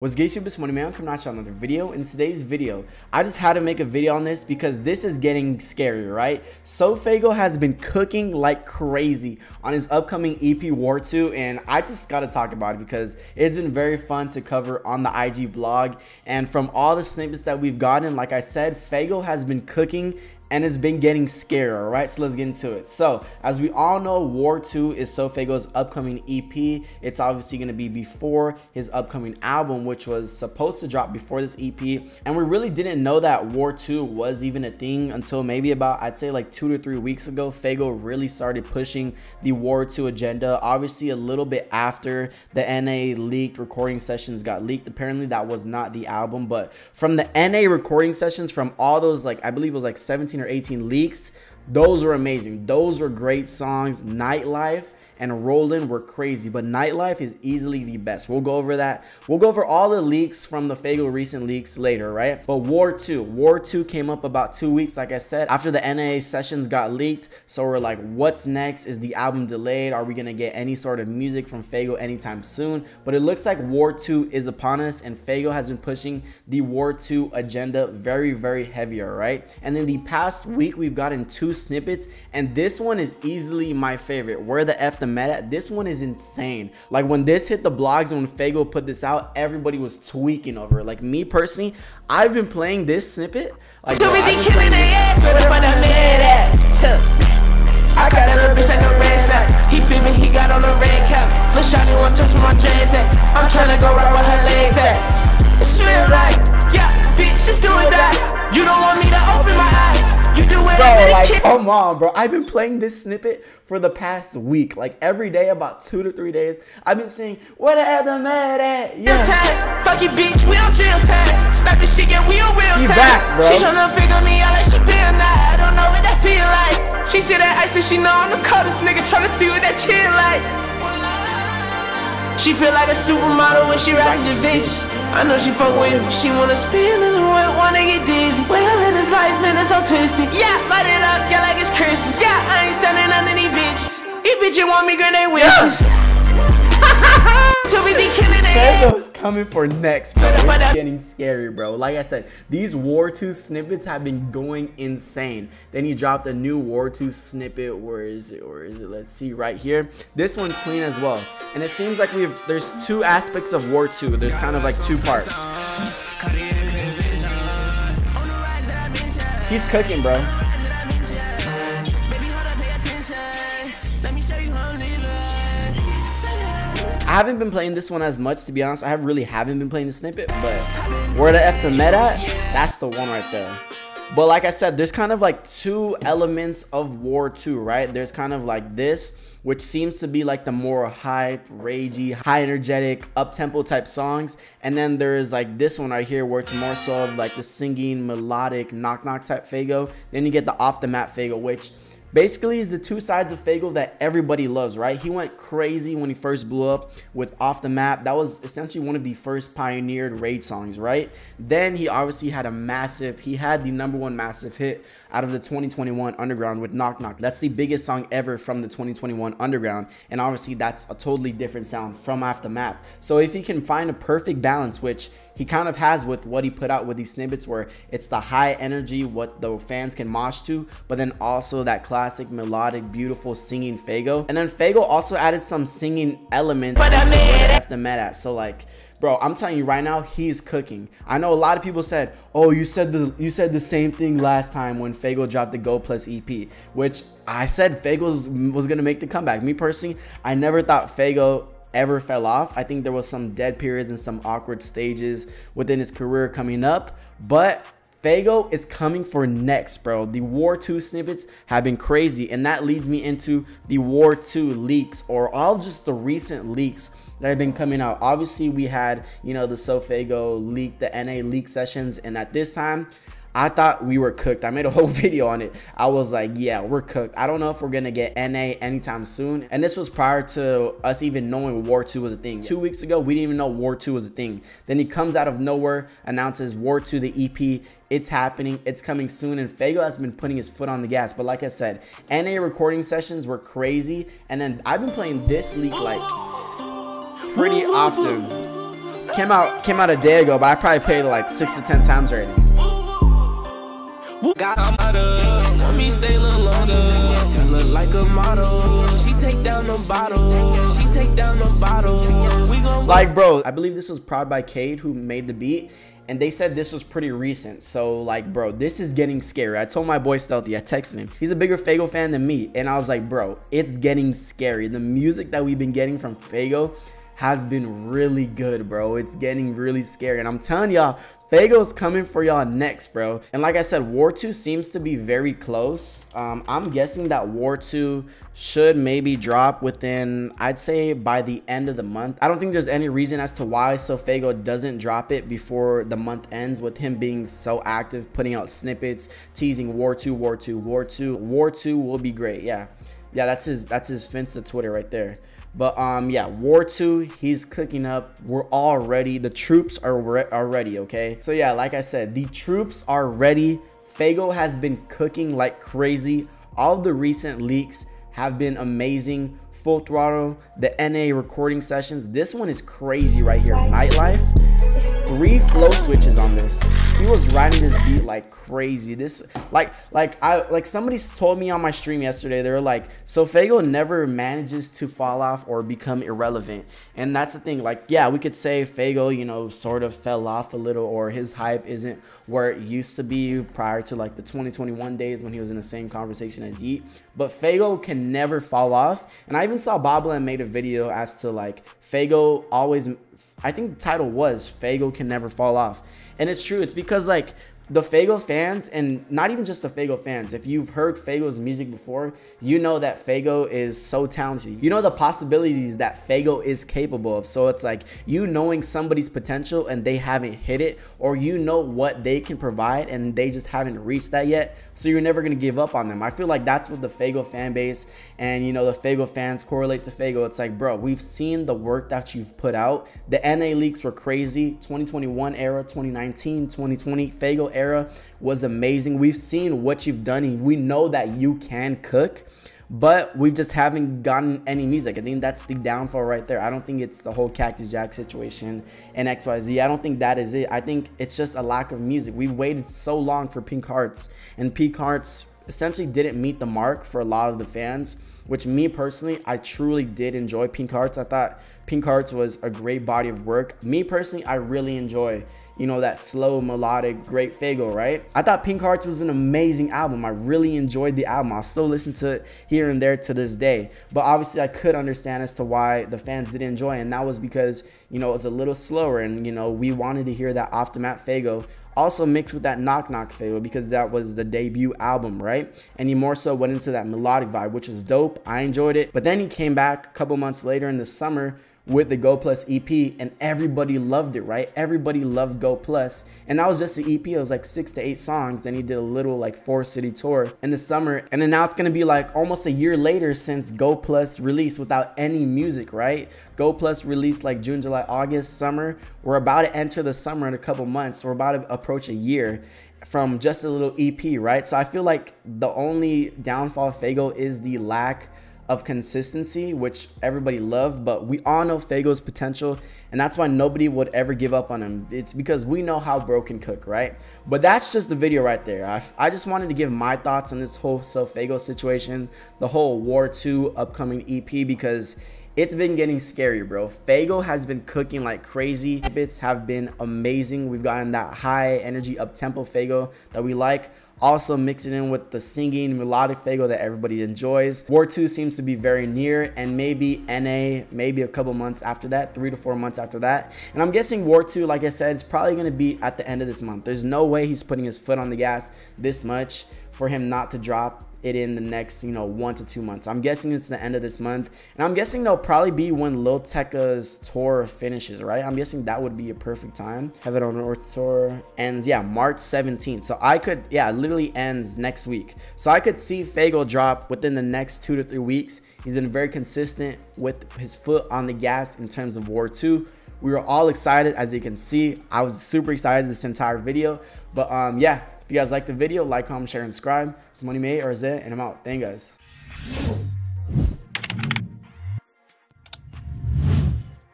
What's good YouTube, it's MoneyMay, coming at you another video. In today's video, I just had to make a video on this because this is getting scary, right? SoFaygo has been cooking like crazy on his upcoming EP War 2 and I just gotta talk about it because it's been very fun to cover on the IG blog and from all the snippets that we've gotten, like I said, Faygo has been cooking and it's been getting scarier, right? So let's get into it. So, as we all know, War 2 is SoFaygo's upcoming EP. It's obviously gonna be before his upcoming album, which was supposed to drop before this EP. And we really didn't know that War 2 was even a thing until maybe about, I'd say like two to three weeks ago, Faygo really started pushing the War 2 agenda. Obviously, a little bit after the NA leaked recording sessions got leaked. Apparently, that was not the album, but from the NA recording sessions, from all those, like, I believe it was like 17 17 or 18 leaks. Those were amazing. Those were great songs. Nightlife and Rollin' were crazy, but Nightlife is easily the best. We'll go over that. We'll go over all the leaks from the Faygo recent leaks later, right? But War 2. War 2 came up about two weeks, like I said, after the NAA sessions got leaked. So we're like, what's next? Is the album delayed? Are we gonna get any sort of music from Faygo anytime soon? But it looks like War 2 is upon us, and Faygo has been pushing the War 2 agenda very, very heavier, right? And in the past week, we've gotten two snippets, and this one is easily my favorite. Where the F the meta. This one is insane. Like when this hit the blogs and when Faygo put this out, everybody was tweaking over it. Like me personally, I've been playing this snippet. Like bro, I've been playing I got a little bitch like a red snap. He feel me, he got on a red cap. Lil' shawty want touch with my dreads at. I'm tryna go right where her legs at. It's real like, yeah, bitch, just do it that. You don't want me to open my eyes. You do it, bro. Like, come on, bro. I've been playing this snippet for the past week, like every day, about two to three days. I've been saying, "Where the hell the mad at?" Yeah. Time. Fuck you, bitch. We on jail time. Snap this shit, get we on real time. back, bro. She tryna figure me out like she been. I don't know what that feel like. She said that ice and she know I'm the coldest nigga tryna see what that chill like. She feel like a supermodel when she rockin' the bitch. I know she fuck with me. She wanna spin in the whip, wanna get dizzy. Well, in this life, man, it's so twisted. Yeah, light it up, yeah, like it's Christmas. Yeah, I ain't standing under these bitches. These bitches want me, girl, they wishes. Yeah. Too busy killing it. Coming for next, bro. It's getting scary, bro. Like I said, these War 2 snippets have been going insane. Then he dropped a new War 2 snippet. Where is it? Where is it? Let's see right here. This one's clean as well. And it seems like we've there's two aspects of War 2. There's kind of like two parts. He's cooking, bro. Haven't been playing this one as much, to be honest. I really haven't been playing the snippet, but where the F the meta, that's the one right there. But like I said, there's kind of like two elements of War 2, right? There's kind of like this, which seems to be like the more hype, ragey, high energetic, up-tempo type songs. And then there's like this one right here where it's more so like the singing, melodic, knock-knock type Faygo. Then you get the off-the-map Faygo, which Basically, is the two sides of Faygo that everybody loves, right? He went crazy when he first blew up with Off the Map. That was essentially one of the first pioneered rage songs, right? Then he obviously had a massive, he had the number one massive hit out of the 2021 Underground with Knock Knock. That's the biggest song ever from the 2021 Underground. And obviously, that's a totally different sound from Off the Map. So if he can find a perfect balance, which he kind of has with what he put out with these snippets where it's the high energy, what the fans can mosh to, but then also that classic melodic, beautiful singing Faygo. And then Faygo also added some singing elements the meta. So like, bro, I'm telling you right now, he's cooking. I know a lot of people said, "Oh, you said the you said the same thing last time when Faygo dropped the Go Plus EP," which I said Faygo was, was gonna make the comeback. Me personally, I never thought Faygo ever fell off. I think there was some dead periods and some awkward stages within his career coming up, but Faygo is coming for next, bro. The War 2 snippets have been crazy, and that leads me into the War 2 leaks, or all just the recent leaks that have been coming out. Obviously, we had, you know, the SoFaygo leak, the NA leak sessions, and at this time, I thought we were cooked. I made a whole video on it. I was like, yeah, we're cooked. I don't know if we're gonna get NA anytime soon. And this was prior to us even knowing War 2 was a thing. Two weeks ago, we didn't even know War 2 was a thing. Then he comes out of nowhere, announces War 2, the EP. It's happening. It's coming soon. And Faygo has been putting his foot on the gas. But like I said, NA recording sessions were crazy. And then I've been playing this leak like pretty often. came out came out a day ago, but I probably played like six to ten times already. Want me stay a little longer. Look like a model. She take down the bottle. She take down the bottle. We gon' Like, bro, I believe this was Prod by Cade who made the beat. And they said this was pretty recent. So, like, bro, this is getting scary. I told my boy Stealthy, I texted him. He's a bigger Faygo fan than me. And I was like, bro, it's getting scary. The music that we've been getting from Faygo has been really good, bro. It's getting really scary. And I'm telling y'all, Faygo's coming for y'all next, bro. And like I said, War 2 seems to be very close. Um, I'm guessing that War 2 should maybe drop within, I'd say, by the end of the month. I don't think there's any reason as to why SoFaygo doesn't drop it before the month ends with him being so active, putting out snippets, teasing War 2, War 2, War 2. War 2 will be great, yeah. Yeah, that's his that's his fence Finsta Twitter right there. But um, yeah, War 2, he's cooking up. We're all ready. The troops are, re are ready, okay? So yeah, like I said, the troops are ready. Faygo has been cooking like crazy. All the recent leaks have been amazing. Full throttle, the NA recording sessions. This one is crazy right here. Nightlife three flow switches on this. He was riding this beat like crazy. This like like I like somebody told me on my stream yesterday. They were like, so Faygo never manages to fall off or become irrelevant. And that's the thing. Like, yeah, we could say Faygo, you know, sort of fell off a little or his hype isn't where it used to be prior to like the 2021 days when he was in the same conversation as Yeat. But Faygo can never fall off. And I even saw Bobblan made a video as to like Faygo always I think the title was Faygo can never fall off. And it's true. It's because like the Faygo fans, and not even just the Faygo fans, if you've heard Faygo's music before, you know that Faygo is so talented. You know the possibilities that Faygo is capable of. So it's like you knowing somebody's potential and they haven't hit it, or you know what they can provide and they just haven't reached that yet. So you're never gonna give up on them. I feel like that's what the Faygo fan base and you know the Faygo fans correlate to Faygo. It's like, bro, we've seen the work that you've put out. The NA leaks were crazy. 2021 era, 2019, 2020 Faygo era was amazing. We've seen what you've done and we know that you can cook but we just haven't gotten any music. I think that's the downfall right there. I don't think it's the whole Cactus Jack situation and XYZ. I don't think that is it. I think it's just a lack of music. We've waited so long for Pink Hearts, and Pink Hearts essentially didn't meet the mark for a lot of the fans, which me personally, I truly did enjoy Pink Hearts. I thought Pink Hearts was a great body of work. Me personally, I really enjoy you know, that slow, melodic, great Faygo, right? I thought Pink Hearts was an amazing album. I really enjoyed the album. I still listen to it here and there to this day. But obviously, I could understand as to why the fans didn't enjoy it. And that was because, you know, it was a little slower. And, you know, we wanted to hear that off the Faygo also mixed with that knock knock Faygo because that was the debut album, right? And he more so went into that melodic vibe, which was dope. I enjoyed it. But then he came back a couple months later in the summer with the Go Plus EP, and everybody loved it, right? Everybody loved Go Plus, and that was just the EP. It was like six to eight songs. Then he did a little like four city tour in the summer, and then now it's gonna be like almost a year later since Go Plus released without any music, right? Go Plus released like June, July, August, summer. We're about to enter the summer in a couple months. We're about to approach a year from just a little EP, right? So I feel like the only downfall of Faygo is the lack of consistency, which everybody loved, but we all know Faygo's potential, and that's why nobody would ever give up on him. It's because we know how broken cook, right? But that's just the video right there. I, I just wanted to give my thoughts on this whole SoFaygo situation, the whole War 2 upcoming EP, because it's been getting scary, bro. Faygo has been cooking like crazy. Bits have been amazing. We've gotten that high energy up tempo Faygo that we like. Also mixing in with the singing melodic Faygo that everybody enjoys. War 2 seems to be very near and maybe NA maybe a couple months after that, three to four months after that. And I'm guessing War 2, like I said, is probably going to be at the end of this month. There's no way he's putting his foot on the gas this much for him not to drop it in the next, you know, one to two months. I'm guessing it's the end of this month. And I'm guessing they'll probably be when Lil Tecca's tour finishes, right? I'm guessing that would be a perfect time. Heaven on Earth tour ends, yeah, March 17th. So I could, yeah, literally ends next week. So I could see Faygo drop within the next two to three weeks. He's been very consistent with his foot on the gas in terms of War 2. We were all excited, as you can see. I was super excited this entire video. But um, yeah, if you guys like the video, like, comment, share, and subscribe. It's Money Made or Zed, and I'm out. Thank you guys.